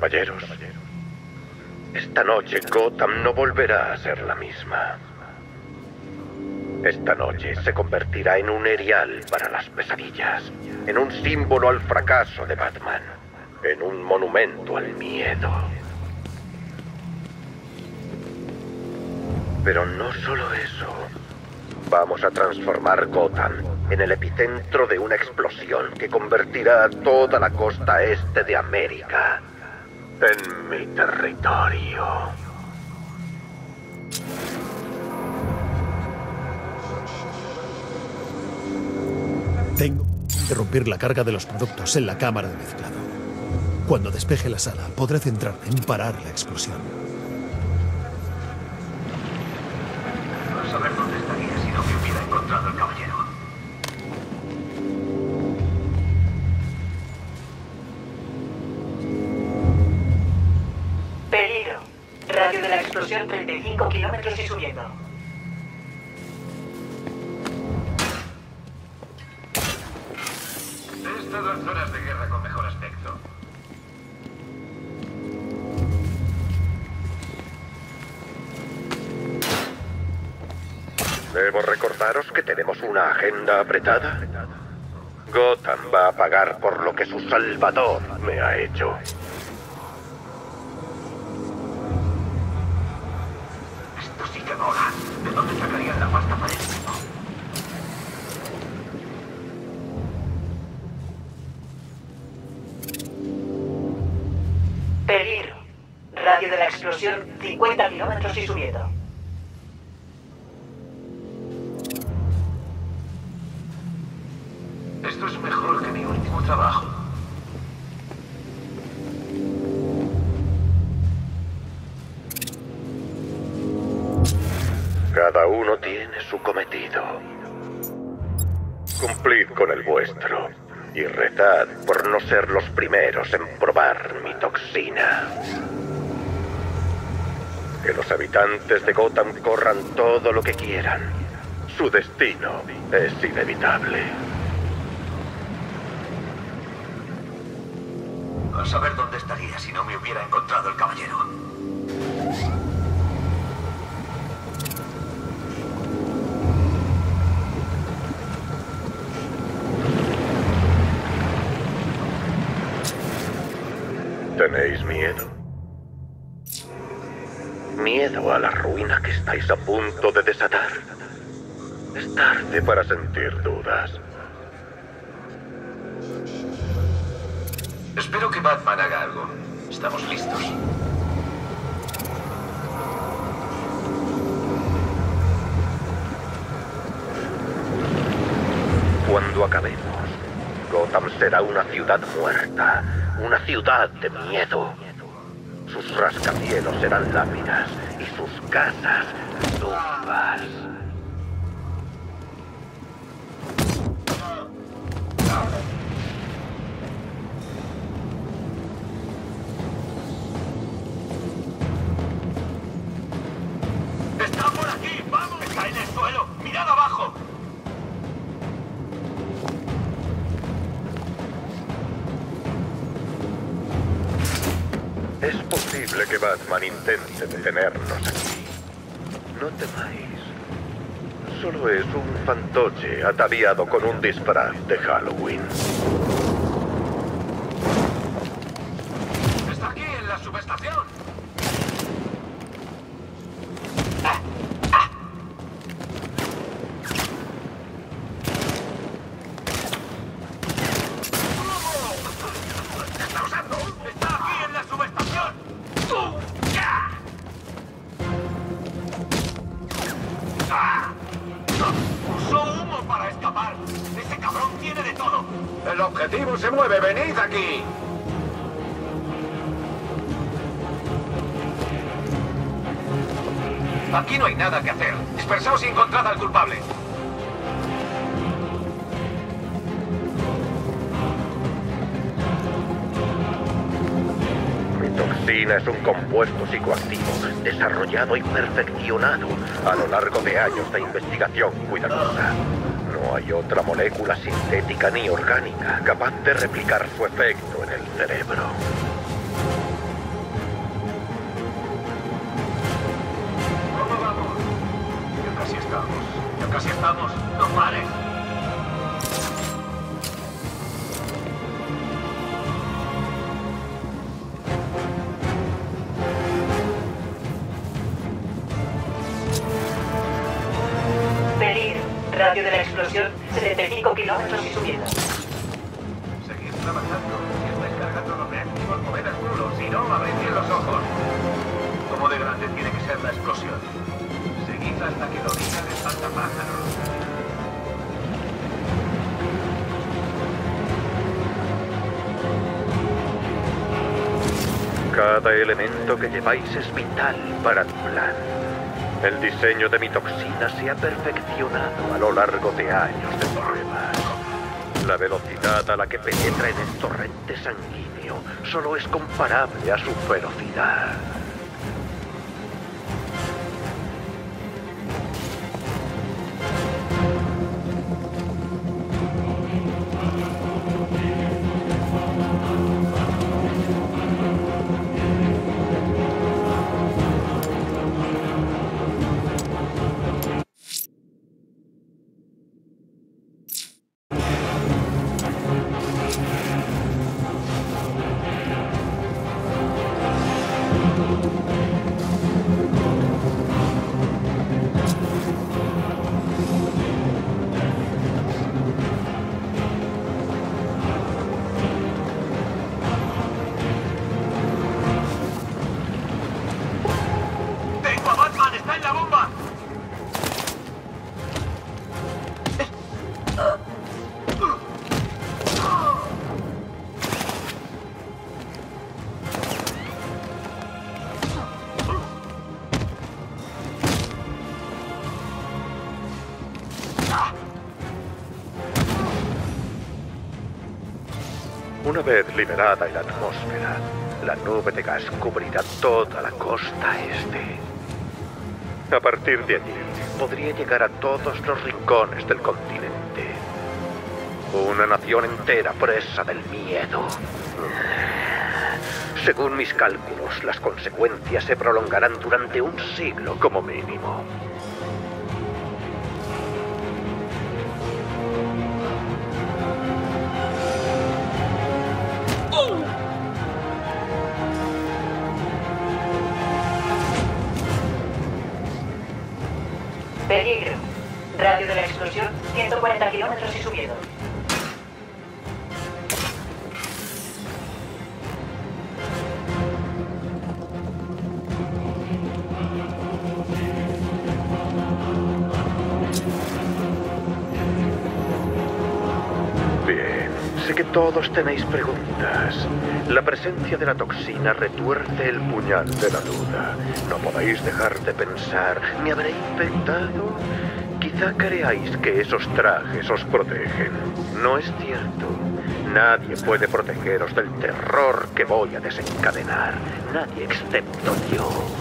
Caballeros, esta noche Gotham no volverá a ser la misma. Esta noche se convertirá en un erial para las pesadillas, en un símbolo al fracaso de Batman, en un monumento al miedo. Pero no solo eso. Vamos a transformar Gotham en el epicentro de una explosión que convertirá a toda la costa este de América en mi territorio. Tengo que interrumpir la carga de los productos en la cámara de mezclado. Cuando despeje la sala, podré centrarme en parar la explosión. Radio de la explosión 35 kilómetros y subiendo. He estado en zonas de guerra con mejor aspecto. Debo recordaros que tenemos una agenda apretada. Gotham va a pagar por lo que su salvador me ha hecho. Mola. ¿De dónde sacarían la pasta para esto? Peligro. Radio de la explosión 50 kilómetros y subiendo. Cumplid con el vuestro y rezad por no ser los primeros en probar mi toxina. Que los habitantes de Gotham corran todo lo que quieran. Su destino es inevitable. A saber dónde estaría si no me hubiera encontrado el caballero. ¿Tenéis miedo? ¿Miedo a la ruina que estáis a punto de desatar? Es tarde para sentir dudas. Espero que Batman haga algo. Estamos listos. Cuando acabemos, Gotham será una ciudad muerta, una ciudad de miedo. Sus rascacielos serán lápidas y sus casas tumbas. Es posible que Batman intente detenernos aquí. No temáis. Solo es un fantoche ataviado con un disfraz de Halloween. El objetivo se mueve, venid aquí. Aquí no hay nada que hacer. Dispersaos y encontrad al culpable. Mi toxina es un compuesto psicoactivo desarrollado y perfeccionado a lo largo de años de investigación cuidadosa no hay otra molécula sintética ni orgánica capaz de replicar su efecto en el cerebro. ¿Cómo vamos? Ya casi estamos. Ya casi estamos. ¡No pares! Radio de la explosión 75 kilómetros y subiendo. Seguid trabajando. Si estáis cargando los reactivos, moved el culo. Si no, abrid bien los ojos. ¿Cómo de grande tiene que ser la explosión? Seguid hasta que lo diga el espantapájaros. Cada elemento que lleváis es vital para tu plan. El diseño de mi toxina se ha perfeccionado a lo largo de años de pruebas. La velocidad a la que penetra en el torrente sanguíneo solo es comparable a su velocidad. Una vez liberada la atmósfera, la nube de gas cubrirá toda la costa este. A partir de allí, podría llegar a todos los rincones del continente. Una nación entera presa del miedo. Según mis cálculos, las consecuencias se prolongarán durante un siglo como mínimo. Peligro. Radio de la explosión 140 kilómetros y subiendo. Que todos tenéis preguntas. La presencia de la toxina retuerce el puñal de la duda. No podéis dejar de pensar, ¿me habré infectado? Quizá creáis que esos trajes os protegen. No es cierto. Nadie puede protegeros del terror que voy a desencadenar. Nadie excepto yo.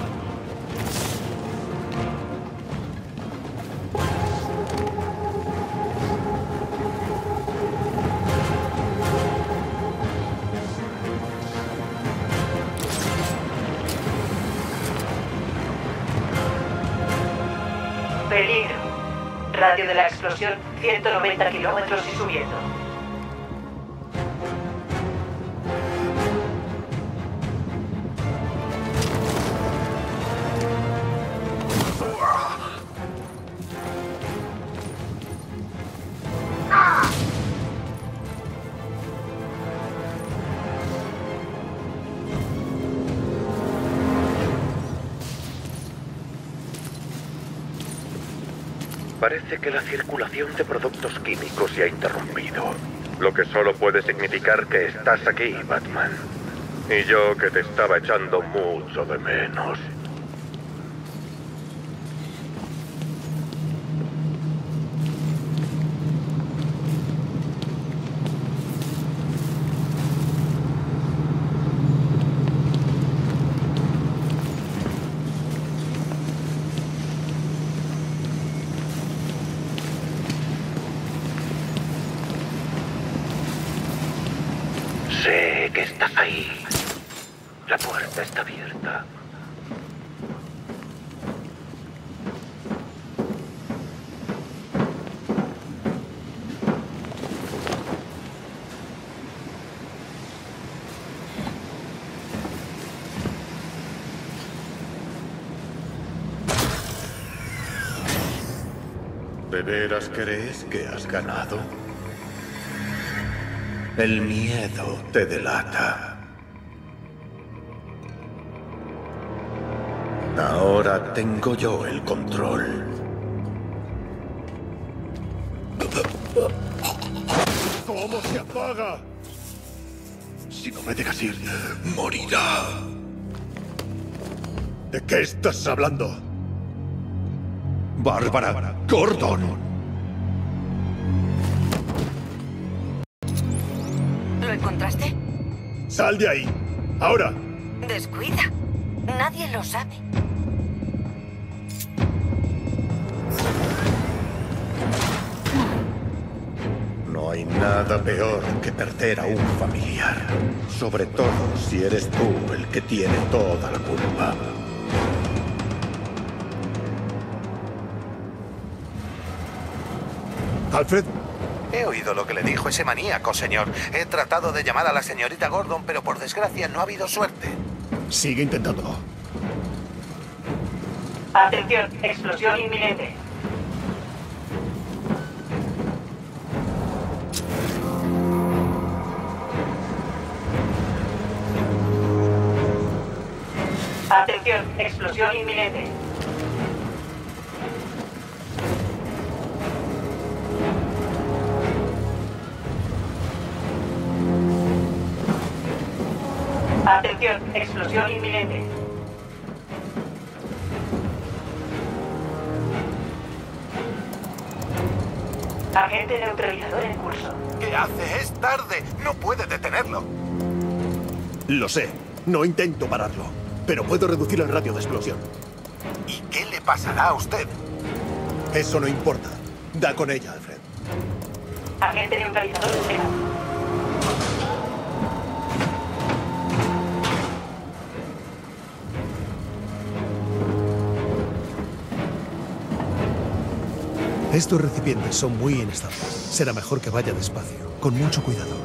Peligro. Radio de la explosión 190 kilómetros y subiendo. Parece que la circulación de productos químicos se ha interrumpido. Lo que solo puede significar que estás aquí, Batman. Y yo que te estaba echando mucho de menos. estás ahí. La puerta está abierta. ¿De veras crees que has ganado? El miedo te delata. Ahora tengo yo el control. ¿Cómo se apaga? Si no me dejas ir, morirá. ¿De qué estás hablando? Bárbara Gordon. ¿Lo encontraste? Sal de ahí. Ahora. Descuida. Nadie lo sabe. No hay nada peor que perder a un familiar. Sobre todo si eres tú el que tiene toda la culpa. Alfred, He oído lo que le dijo ese maníaco, señor. He tratado de llamar a la señorita Gordon, pero por desgracia no ha habido suerte. sigue intentándolo. Atención, explosión inminente. Atención, explosión inminente. Atención, explosión inminente. Agente neutralizador en curso. ¿Qué hace? Es tarde. No puede detenerlo. Lo sé. No intento pararlo. Pero puedo reducir el radio de explosión. ¿Y qué le pasará a usted? Eso no importa. Da con ella, Alfred. Agente neutralizador desplegado. Estos recipientes son muy inestables. Será mejor que vaya despacio, con mucho cuidado.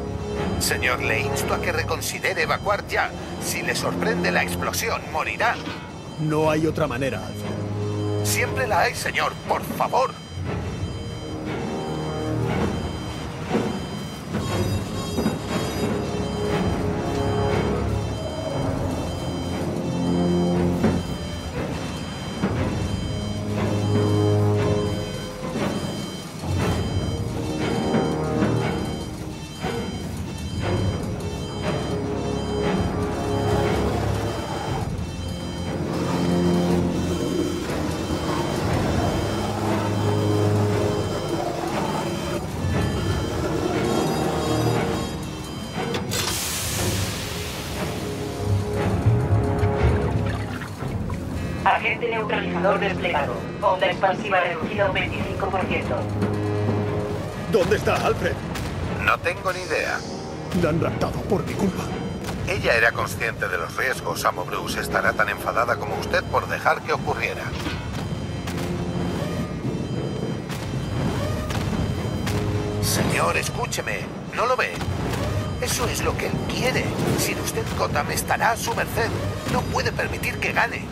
Señor, le insto a que reconsidere evacuar ya. Si le sorprende la explosión, morirá. No hay otra manera, Alfred. Siempre la hay, señor. Por favor. Agente neutralizador desplegado. Onda expansiva reducida un 25%. ¿Dónde está Alfred? No tengo ni idea. La han raptado por mi culpa. Ella era consciente de los riesgos. Amo Bruce estará tan enfadada como usted por dejar que ocurriera. Señor, escúcheme. ¿No lo ve? Eso es lo que él quiere. Sin usted, Gotham estará a su merced. No puede permitir que gane.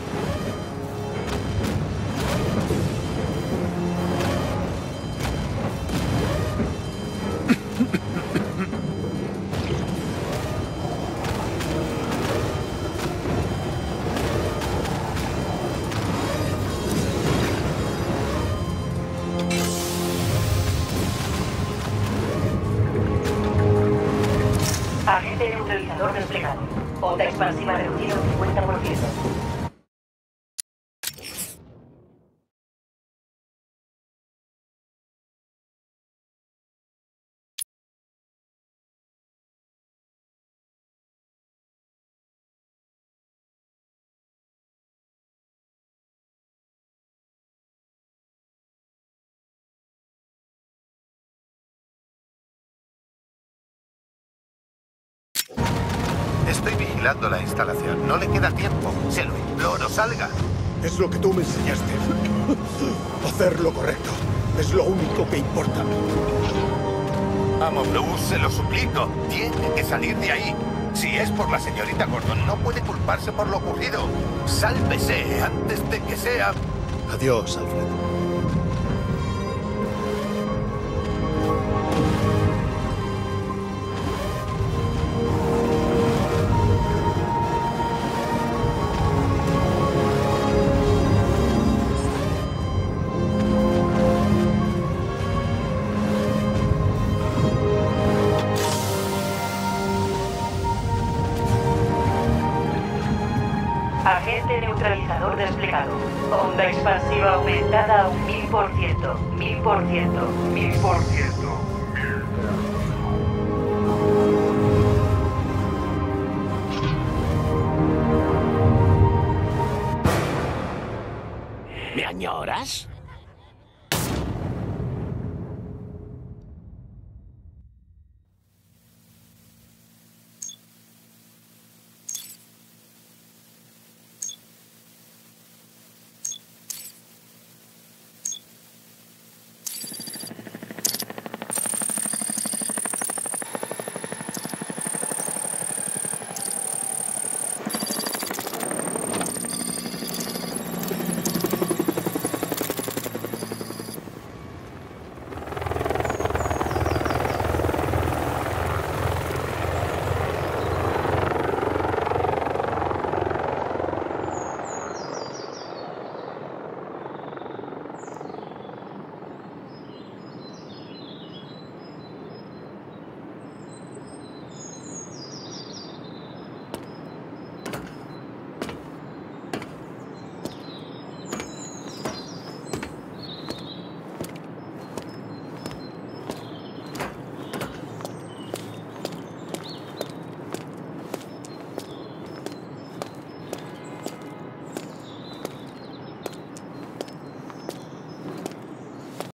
Onda expansiva reducida Estoy vigilando la instalación. No le queda tiempo. Se lo imploro, salga. Es lo que tú me enseñaste. Hacer lo correcto. Es lo único que importa. Amo Bruce, se lo suplico. Tiene que salir de ahí. Si es por la señorita Gordon, no puede culparse por lo ocurrido. Sálvese antes de que sea... Adiós, Alfred. Agente neutralizador desplegado. Onda expansiva aumentada a un 1000%. 1000%. 1000%. 1000%. ¿Me añoras?